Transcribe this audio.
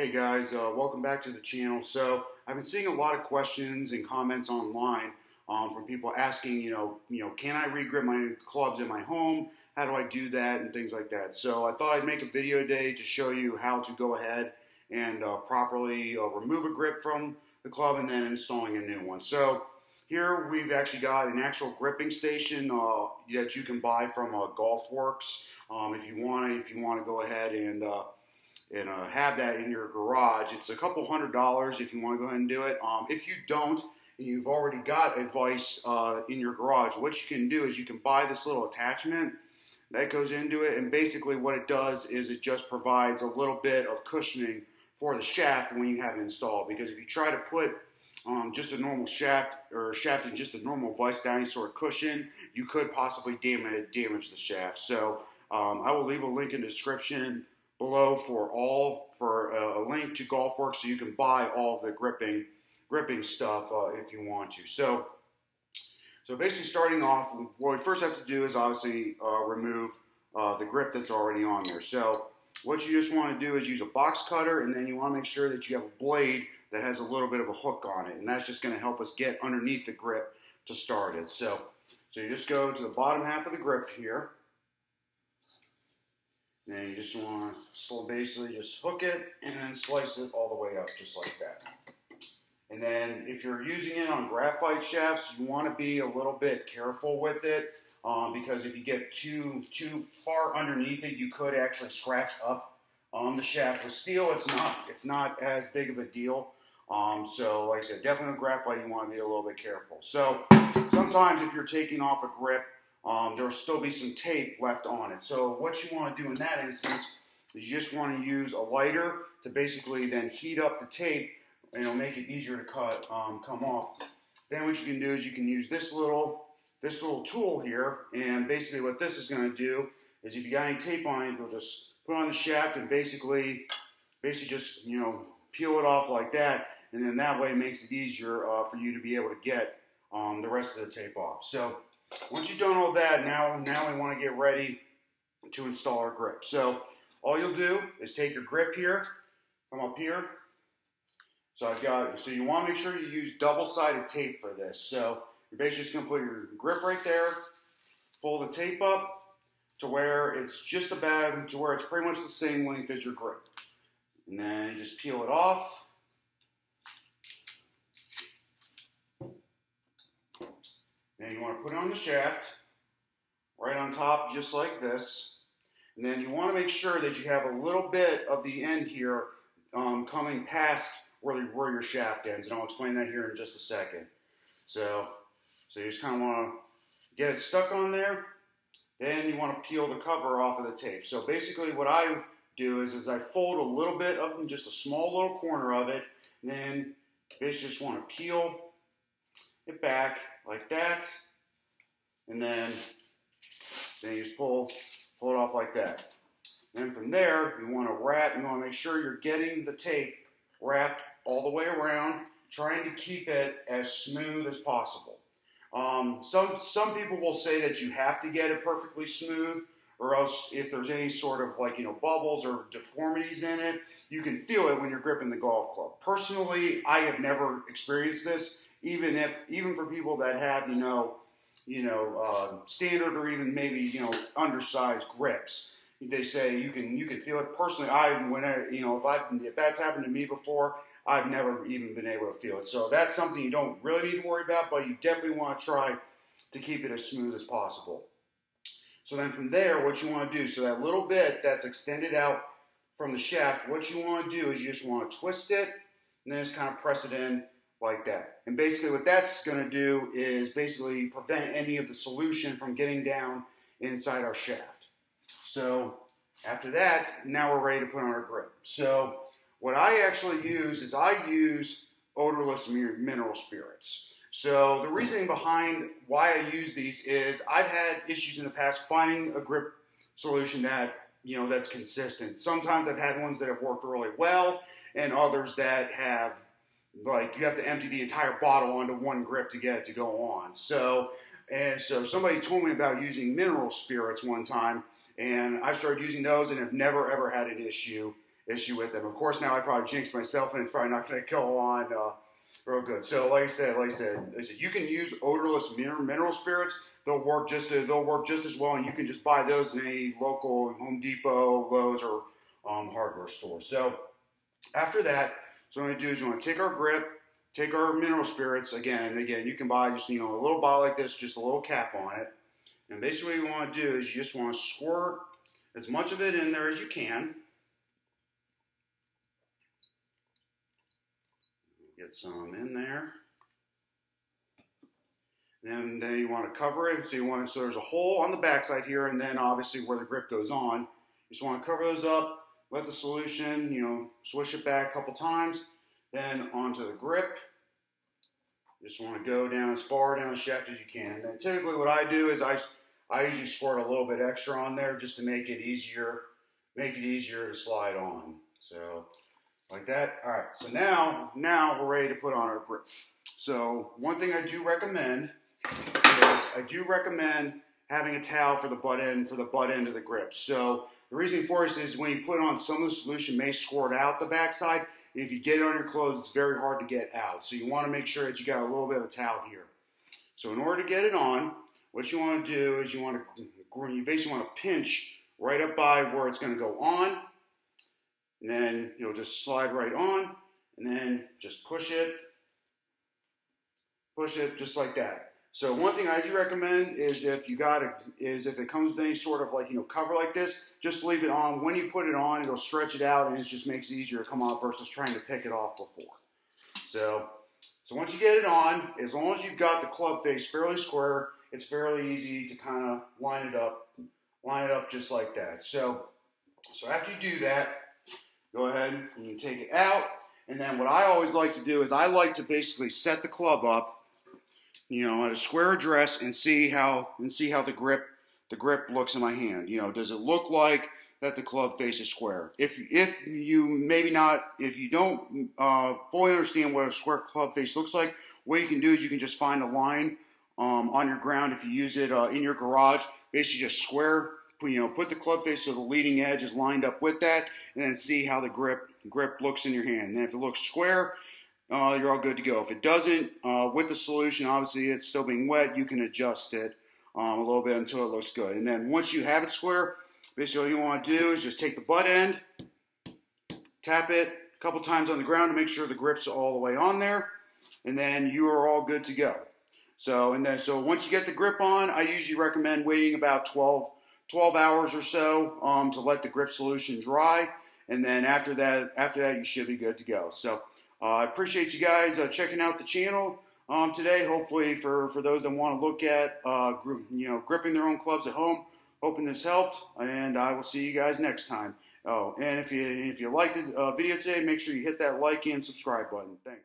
Hey guys, uh, welcome back to the channel. So I've been seeing a lot of questions and comments online um, from people asking, you know, you know, can I regrip my clubs in my home? How do I do that and things like that. So I thought I'd make a video today to show you how to go ahead and uh, properly uh, remove a grip from the club and then installing a new one. So here we've actually got an actual gripping station uh, that you can buy from uh, GolfWorks um, if you want. If you want to go ahead and uh, and uh, have that in your garage. It's a couple hundred dollars if you want to go ahead and do it. Um, if you don't, and you've already got a vise uh, in your garage, what you can do is you can buy this little attachment that goes into it, and basically what it does is it just provides a little bit of cushioning for the shaft when you have it installed. Because if you try to put um, just a normal shaft or shaft in just a normal vise without any sort of cushion, you could possibly damage, damage the shaft. So um, I will leave a link in the description below for all for a, a link to GolfWorks so you can buy all the gripping gripping stuff uh, if you want to. So so basically starting off, what we first have to do is obviously uh, remove uh, the grip that's already on there. So what you just want to do is use a box cutter and then you want to make sure that you have a blade that has a little bit of a hook on it and that's just going to help us get underneath the grip to start it. So, so you just go to the bottom half of the grip here and you just want to basically just hook it and then slice it all the way up just like that. And then if you're using it on graphite shafts, you want to be a little bit careful with it um, because if you get too too far underneath it, you could actually scratch up on the shaft. With steel, it's not it's not as big of a deal. Um, so like I said, definitely with graphite, you want to be a little bit careful. So sometimes if you're taking off a grip, um, there will still be some tape left on it. So what you want to do in that instance is you just want to use a lighter to basically then heat up the tape and it'll make it easier to cut, um, come off. Then what you can do is you can use this little, this little tool here and basically what this is going to do is if you got any tape on it, you'll just put on the shaft and basically, basically just, you know, peel it off like that and then that way it makes it easier uh, for you to be able to get um, the rest of the tape off. So once you've done all that, now, now we want to get ready to install our grip. So all you'll do is take your grip here, come up here. So I've got, so you want to make sure you use double-sided tape for this. So you're basically just going to put your grip right there, pull the tape up to where it's just about, to where it's pretty much the same length as your grip. And then you just peel it off. Then you want to put it on the shaft, right on top, just like this. And then you want to make sure that you have a little bit of the end here um, coming past where, where your shaft ends. And I'll explain that here in just a second. So, so you just kind of want to get it stuck on there. Then you want to peel the cover off of the tape. So basically what I do is, is I fold a little bit of them, just a small little corner of it. And then basically just want to peel it back like that, and then, then you just pull, pull it off like that. Then from there, you want to wrap, you want to make sure you're getting the tape wrapped all the way around, trying to keep it as smooth as possible. Um, some, some people will say that you have to get it perfectly smooth, or else if there's any sort of like, you know, bubbles or deformities in it, you can feel it when you're gripping the golf club. Personally, I have never experienced this, even if even for people that have you know you know uh, standard or even maybe you know undersized grips they say you can you can feel it. Personally i when I, you know if i if that's happened to me before i've never even been able to feel it. So that's something you don't really need to worry about but you definitely want to try to keep it as smooth as possible. So then from there what you want to do so that little bit that's extended out from the shaft what you want to do is you just want to twist it and then just kind of press it in like that. And basically what that's going to do is basically prevent any of the solution from getting down inside our shaft. So after that, now we're ready to put on our grip. So what I actually use is I use odorless mineral spirits. So the reasoning behind why I use these is I've had issues in the past finding a grip solution that you know that's consistent. Sometimes I've had ones that have worked really well and others that have like you have to empty the entire bottle onto one grip to get it to go on. So, and so somebody told me about using mineral spirits one time, and I started using those and have never ever had an issue issue with them. Of course, now I probably jinxed myself, and it's probably not going to go on uh, real good. So, like I said, like I said, I said, you can use odorless mineral, mineral spirits. They'll work just they'll work just as well, and you can just buy those in any local Home Depot, Lowe's, or um, hardware store. So, after that, so what I'm going to do is you want to take our grip, take our mineral spirits again and again. You can buy just you know a little bottle like this, just a little cap on it. And basically, what you want to do is you just want to squirt as much of it in there as you can. Get some in there. And then you want to cover it. So you want so there's a hole on the backside here, and then obviously where the grip goes on. You just want to cover those up. Let the solution, you know, swish it back a couple times. Then onto the grip. You just want to go down as far down the shaft as you can. And then typically what I do is I, I usually squirt a little bit extra on there just to make it easier, make it easier to slide on. So like that. All right, so now, now we're ready to put on our grip. So one thing I do recommend is I do recommend having a towel for the butt end, for the butt end of the grip. So the reason for this is when you put on some of the solution may squirt out the backside. If you get it on your clothes, it's very hard to get out. So you want to make sure that you got a little bit of a towel here. So in order to get it on, what you want to do is you want to you basically want to pinch right up by where it's going to go on and then you'll just slide right on and then just push it, push it just like that. So one thing I do recommend is if you got it, is if it comes with any sort of like, you know, cover like this, just leave it on. When you put it on, it'll stretch it out and it just makes it easier to come off versus trying to pick it off before. So, so once you get it on, as long as you've got the club face fairly square, it's fairly easy to kind of line it up, line it up just like that. So, so after you do that, go ahead and take it out. And then what I always like to do is I like to basically set the club up, you know, at a square address and see how and see how the grip the grip looks in my hand. You know, does it look like that the club face is square? If if you maybe not if you don't uh, fully understand what a square club face looks like, what you can do is you can just find a line um, on your ground if you use it uh, in your garage. Basically, just square you know, put the club face so the leading edge is lined up with that, and then see how the grip grip looks in your hand. And if it looks square, uh, you're all good to go. If it doesn't, uh, with the solution, obviously it's still being wet, you can adjust it um, a little bit until it looks good. And then once you have it square, basically all you want to do is just take the butt end, tap it a couple times on the ground to make sure the grip's all the way on there, and then you are all good to go. So, and then, so once you get the grip on, I usually recommend waiting about 12 12 hours or so um, to let the grip solution dry. And then after that, after that, you should be good to go. So I appreciate you guys uh, checking out the channel um, today. Hopefully, for, for those that want to look at uh, you know gripping their own clubs at home, hoping this helped. And I will see you guys next time. Oh, and if you if you liked the uh, video today, make sure you hit that like and subscribe button. Thanks.